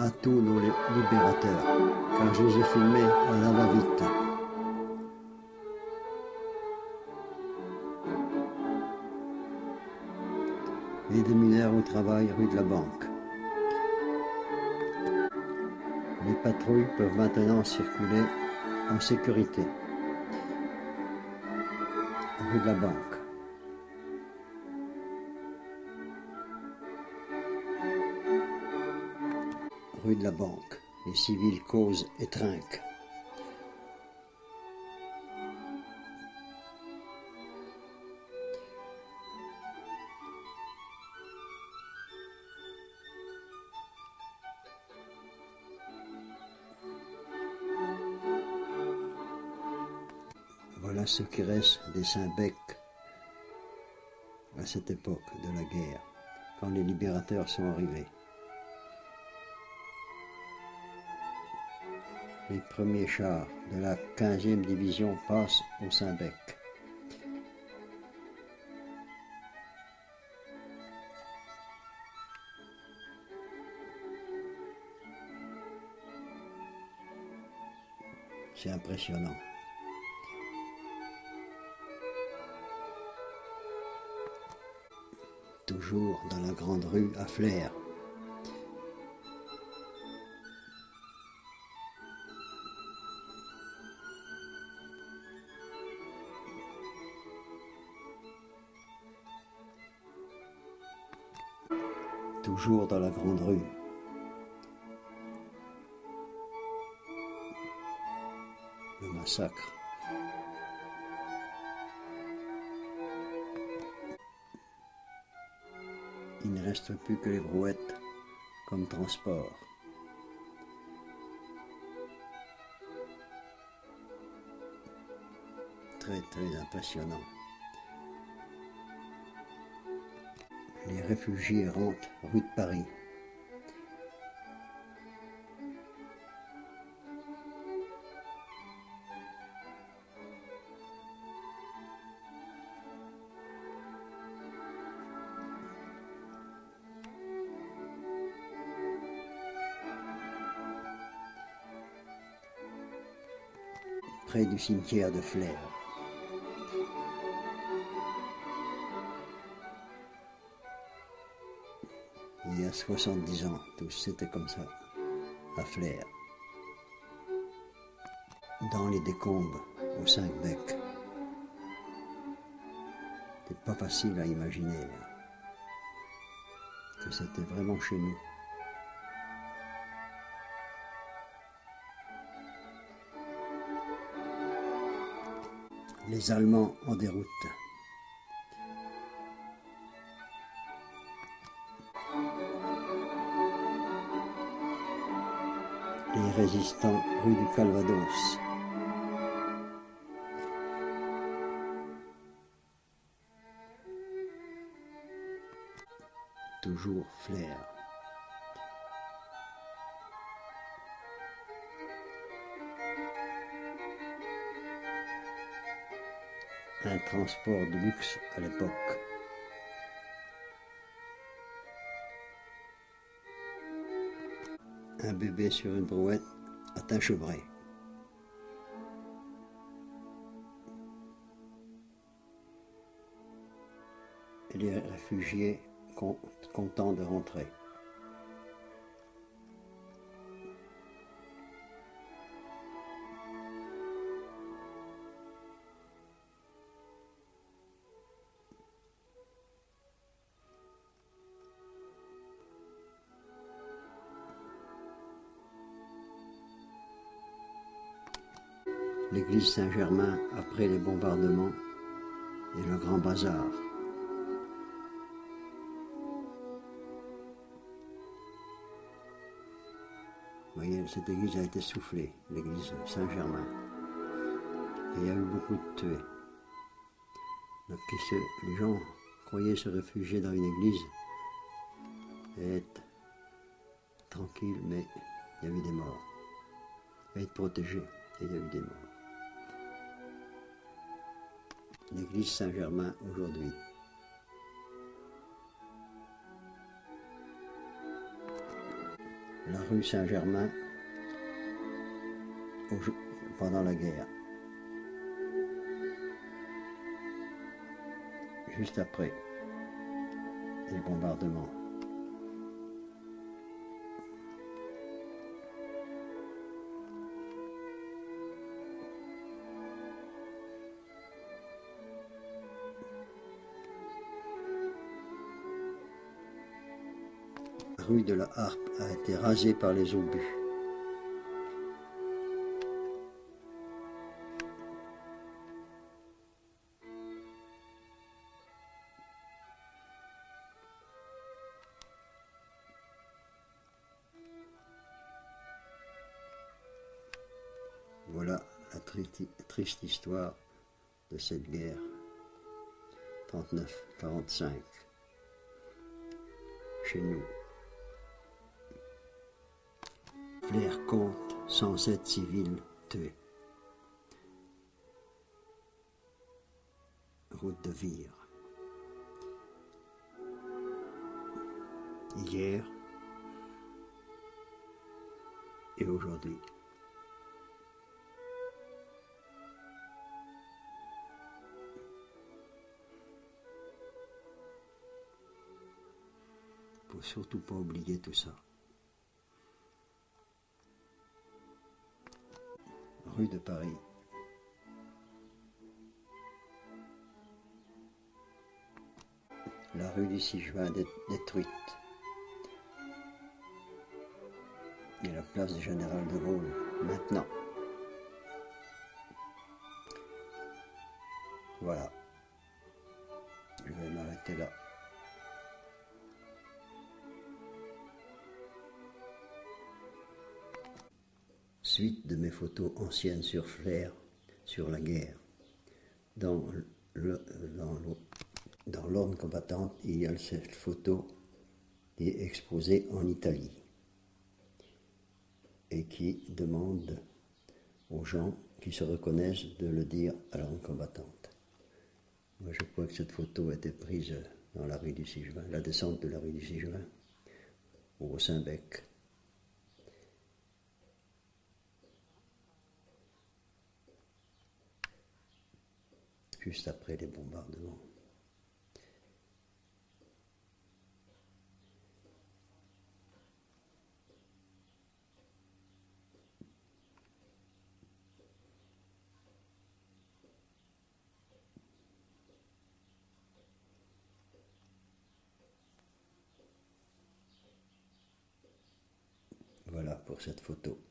à tous nos libérateurs, car ai filmés à la va-vite. Les démineurs au travail rue de la Banque. Les patrouilles peuvent maintenant circuler en sécurité. Rue de la Banque. Rue de la Banque. Les civils causent et. Voilà ce qui reste des Saint-Bec à cette époque de la guerre, quand les libérateurs sont arrivés. Les premiers chars de la 15e division passent au Saint-Bec. C'est impressionnant. Toujours dans la grande rue à Flers. Toujours dans la grande rue. Le massacre. Il ne reste plus que les brouettes comme transport. Très très impressionnant. Les réfugiés rentrent rue de Paris. près du cimetière de Flers. 70 ans, tout c'était comme ça, à Flers. Dans les décombres, au cinq becs. C'est pas facile à imaginer que c'était vraiment chez nous. Les Allemands en déroute. Les résistants rue du Calvados. Toujours flair. un transport de luxe à l'époque. Un bébé sur une brouette à chevret. Et les réfugiés contents de rentrer. L'église Saint-Germain après les bombardements et le grand bazar. Vous voyez, cette église a été soufflée, l'église Saint-Germain. Et il y a eu beaucoup de tués. Donc les gens croyaient se réfugier dans une église et être tranquille, mais il y a eu des morts. Et être protégé, et il y a eu des morts l'église Saint-Germain aujourd'hui. la rue Saint-Germain pendant la guerre. Juste après les bombardements. Rue de la Harpe a été rasée par les obus. Voilà la triste histoire de cette guerre 39-45 chez nous. Flair compte 107 civils tués. Route de Vire. Hier et aujourd'hui. faut surtout pas oublier tout ça. De Paris. La rue du 6 juin détruite. Et la place du général de Gaulle, maintenant. Voilà. Je vais m'arrêter là. Suite de mes photos anciennes sur Flair, sur la guerre. Dans l'ordre combattante, il y a cette photo qui est exposée en Italie et qui demande aux gens qui se reconnaissent de le dire à l'ordre combattante. Moi, je crois que cette photo a été prise dans la rue du 6 juin, la descente de la rue du 6 juin, au Saint-Bec. Juste après les bombardements. Voilà pour cette photo.